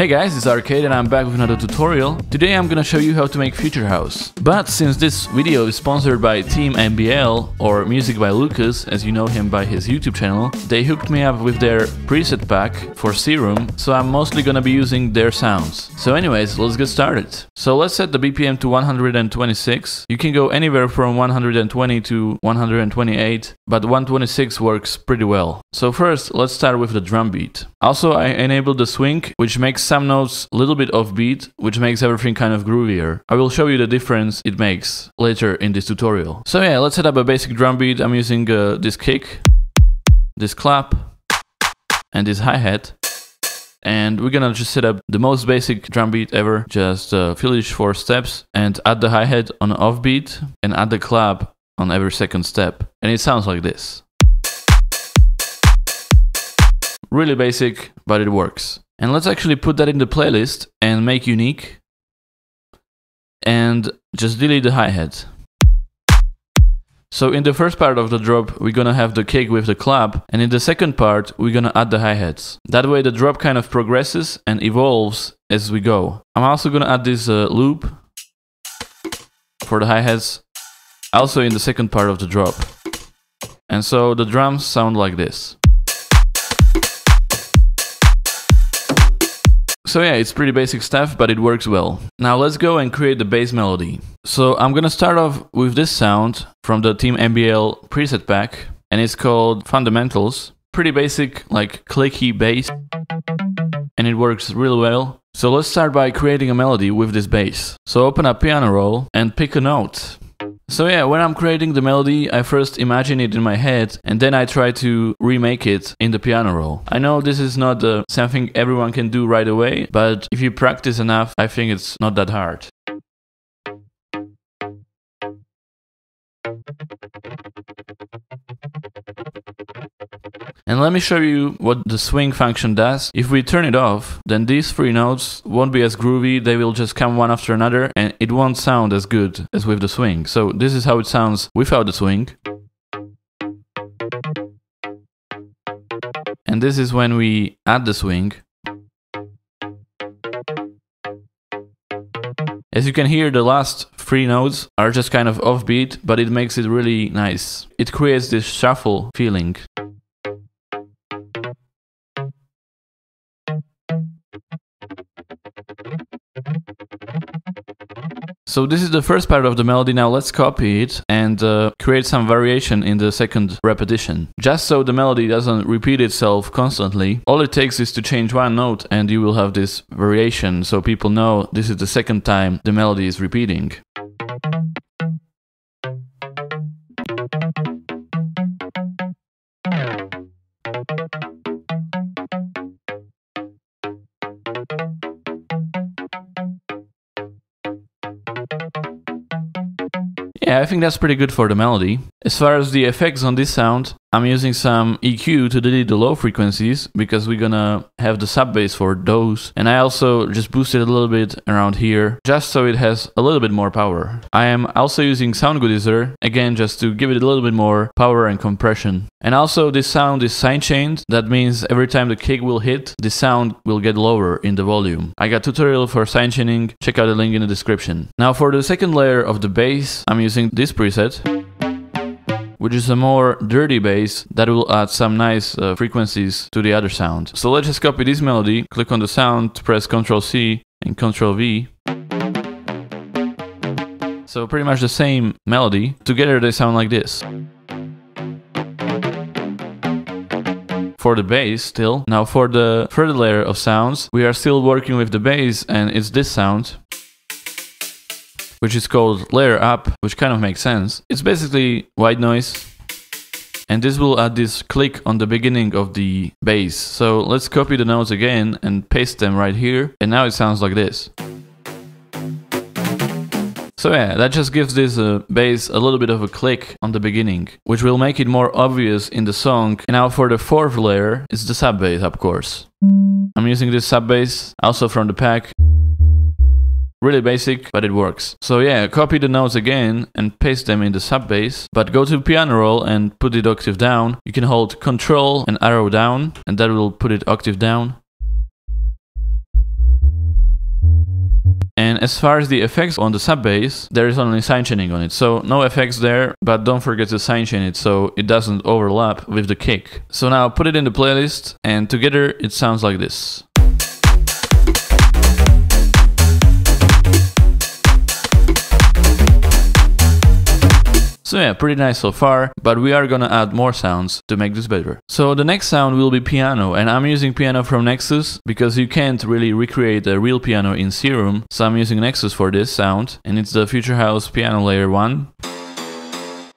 Hey guys, it's Arcade and I'm back with another tutorial. Today I'm gonna show you how to make Future House. But since this video is sponsored by Team MBL or Music by Lukas, as you know him by his YouTube channel, they hooked me up with their preset pack for Serum, so I'm mostly gonna be using their sounds. So anyways, let's get started. So let's set the BPM to 126. You can go anywhere from 120 to 128, but 126 works pretty well. So first, let's start with the drum beat. Also, I enabled the swing, which makes some notes a little bit offbeat, which makes everything kind of groovier. I will show you the difference it makes later in this tutorial. So yeah, let's set up a basic drum beat. I'm using uh, this kick, this clap, and this hi-hat. And we're gonna just set up the most basic drum beat ever, just uh, four steps and add the hi-hat on offbeat and add the clap on every second step. And it sounds like this. Really basic, but it works. And let's actually put that in the playlist and make unique. And just delete the hi-hat. So in the first part of the drop, we're gonna have the kick with the clap, and in the second part, we're gonna add the hi-hats. That way the drop kind of progresses and evolves as we go. I'm also gonna add this uh, loop for the hi-hats, also in the second part of the drop. And so the drums sound like this. So yeah, it's pretty basic stuff, but it works well. Now let's go and create the bass melody. So I'm gonna start off with this sound from the Team MBL preset pack, and it's called Fundamentals. Pretty basic, like clicky bass, and it works really well. So let's start by creating a melody with this bass. So open up piano roll and pick a note. So yeah, when I'm creating the melody, I first imagine it in my head and then I try to remake it in the piano roll. I know this is not uh, something everyone can do right away, but if you practice enough, I think it's not that hard. And let me show you what the swing function does. If we turn it off, then these three notes won't be as groovy, they will just come one after another and it won't sound as good as with the swing. So this is how it sounds without the swing. And this is when we add the swing. As you can hear, the last three notes are just kind of offbeat, but it makes it really nice. It creates this shuffle feeling. So this is the first part of the melody, now let's copy it and uh, create some variation in the second repetition. Just so the melody doesn't repeat itself constantly, all it takes is to change one note and you will have this variation so people know this is the second time the melody is repeating. Yeah, I think that's pretty good for the melody. As far as the effects on this sound, I'm using some EQ to delete the low frequencies because we're gonna have the sub bass for those. And I also just boosted a little bit around here just so it has a little bit more power. I am also using Soundgoodizer, again just to give it a little bit more power and compression. And also this sound is sidechained, that means every time the kick will hit, the sound will get lower in the volume. I got tutorial for sidechaining, check out the link in the description. Now for the second layer of the bass, I'm using this preset which is a more dirty bass that will add some nice uh, frequencies to the other sound. So let's just copy this melody, click on the sound, press Ctrl C and Ctrl V. So pretty much the same melody. Together they sound like this. For the bass still. Now for the third layer of sounds, we are still working with the bass and it's this sound which is called layer up, which kind of makes sense. It's basically white noise. And this will add this click on the beginning of the bass. So let's copy the notes again and paste them right here. And now it sounds like this. So yeah, that just gives this uh, bass a little bit of a click on the beginning, which will make it more obvious in the song. And now for the fourth layer, it's the sub bass, of course. I'm using this sub bass, also from the pack. Really basic, but it works. So yeah, copy the notes again and paste them in the sub bass, but go to piano roll and put it octave down. You can hold control and arrow down, and that will put it octave down. And as far as the effects on the sub bass, there is only sidechaining on it. So no effects there, but don't forget to sidechain it so it doesn't overlap with the kick. So now put it in the playlist and together it sounds like this. So yeah, pretty nice so far, but we are gonna add more sounds to make this better. So the next sound will be piano, and I'm using piano from Nexus because you can't really recreate a real piano in Serum, so I'm using Nexus for this sound, and it's the Future House Piano Layer 1.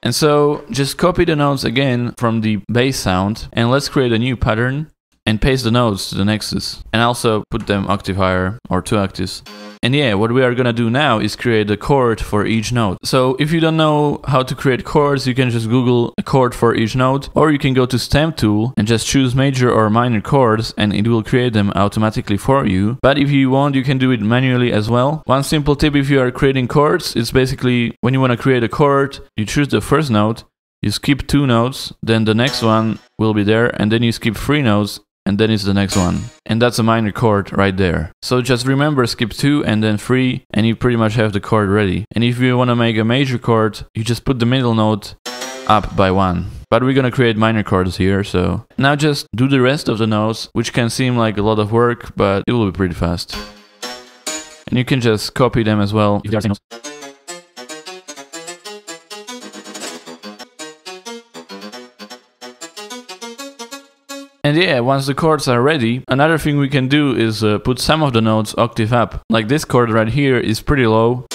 And so just copy the notes again from the bass sound, and let's create a new pattern and paste the notes to the Nexus, and also put them octave higher or two octaves. And yeah, what we are gonna do now is create a chord for each note. So if you don't know how to create chords, you can just Google a chord for each note, or you can go to stamp tool and just choose major or minor chords and it will create them automatically for you. But if you want, you can do it manually as well. One simple tip if you are creating chords, it's basically when you wanna create a chord, you choose the first note, you skip two notes, then the next one will be there, and then you skip three notes, and then it's the next one. And that's a minor chord right there. So just remember skip 2 and then 3 and you pretty much have the chord ready. And if you want to make a major chord, you just put the middle note up by 1. But we're gonna create minor chords here, so now just do the rest of the notes, which can seem like a lot of work, but it will be pretty fast. And you can just copy them as well if there are. And yeah, once the chords are ready, another thing we can do is uh, put some of the notes octave up. Like this chord right here is pretty low.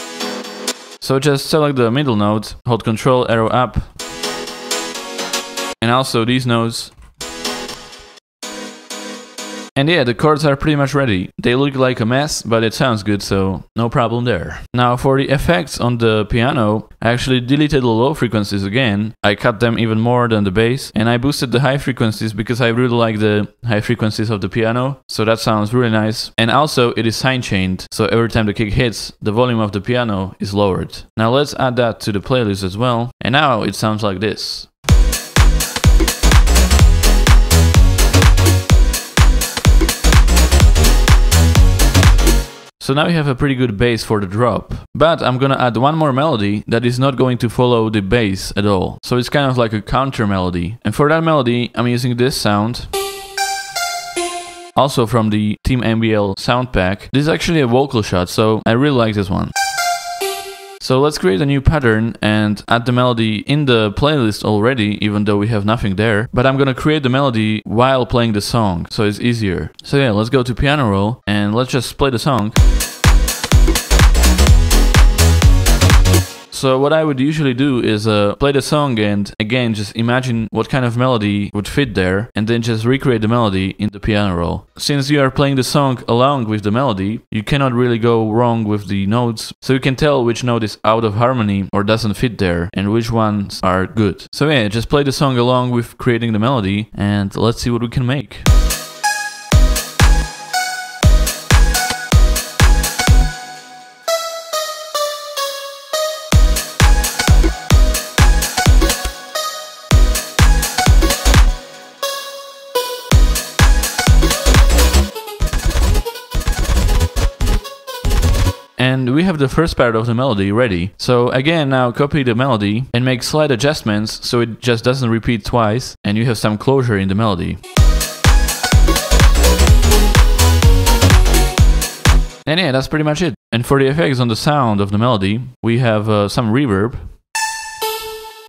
So just select the middle note, hold control arrow up. And also these notes and yeah, the chords are pretty much ready. They look like a mess, but it sounds good, so no problem there. Now for the effects on the piano, I actually deleted the low frequencies again. I cut them even more than the bass, and I boosted the high frequencies because I really like the high frequencies of the piano, so that sounds really nice. And also it is sidechained, so every time the kick hits, the volume of the piano is lowered. Now let's add that to the playlist as well, and now it sounds like this. So now we have a pretty good bass for the drop. But I'm gonna add one more melody that is not going to follow the bass at all. So it's kind of like a counter melody. And for that melody, I'm using this sound. Also from the Team MBL sound pack. This is actually a vocal shot, so I really like this one. So let's create a new pattern and add the melody in the playlist already, even though we have nothing there. But I'm gonna create the melody while playing the song, so it's easier. So yeah, let's go to piano roll and let's just play the song. So what I would usually do is uh, play the song and again just imagine what kind of melody would fit there and then just recreate the melody in the piano roll. Since you are playing the song along with the melody, you cannot really go wrong with the notes, so you can tell which note is out of harmony or doesn't fit there and which ones are good. So yeah, just play the song along with creating the melody and let's see what we can make. And we have the first part of the melody ready. So again, now copy the melody and make slight adjustments so it just doesn't repeat twice and you have some closure in the melody. And yeah, that's pretty much it. And for the effects on the sound of the melody, we have uh, some reverb,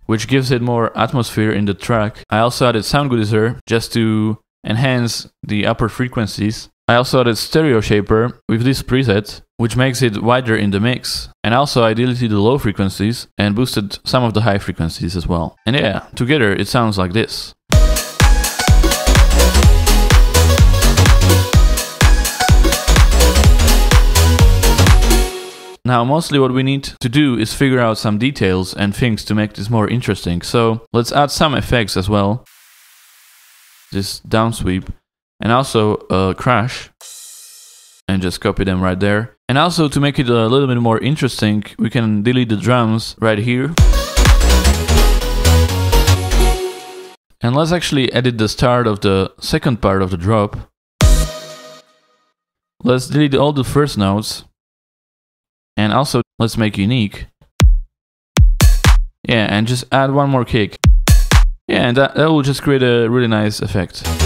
which gives it more atmosphere in the track. I also added Soundgoodizer just to enhance the upper frequencies. I also added Stereo Shaper with this preset, which makes it wider in the mix. And also I deleted the low frequencies and boosted some of the high frequencies as well. And yeah, together it sounds like this. Now, mostly what we need to do is figure out some details and things to make this more interesting. So let's add some effects as well. This down sweep and also a crash and just copy them right there. And also to make it a little bit more interesting, we can delete the drums right here. And let's actually edit the start of the second part of the drop. Let's delete all the first notes And also, let's make unique. Yeah, and just add one more kick. Yeah, and that, that will just create a really nice effect.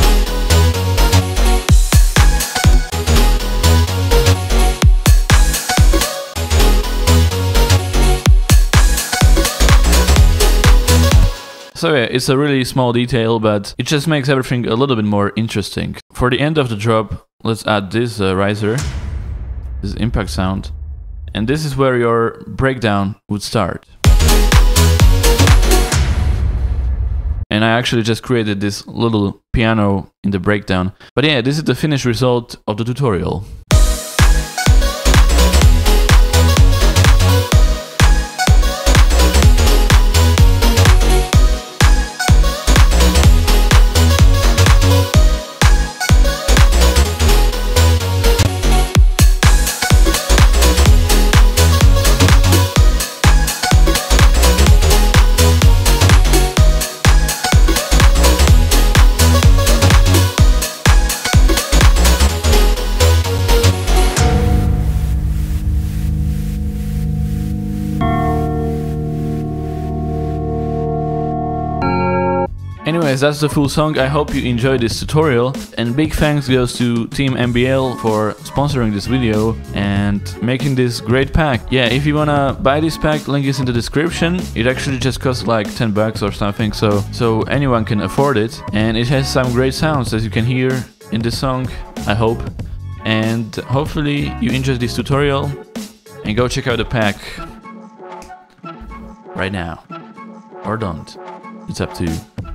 So yeah, it's a really small detail, but it just makes everything a little bit more interesting. For the end of the drop, let's add this uh, riser, this impact sound, and this is where your breakdown would start. And I actually just created this little piano in the breakdown. But yeah, this is the finished result of the tutorial. Anyways, that's the full song. I hope you enjoyed this tutorial. And big thanks goes to Team MBL for sponsoring this video and making this great pack. Yeah, if you wanna buy this pack, link is in the description. It actually just costs like 10 bucks or something, so so anyone can afford it. And it has some great sounds as you can hear in this song, I hope. And hopefully you enjoyed this tutorial and go check out the pack right now. Or don't. It's up to you.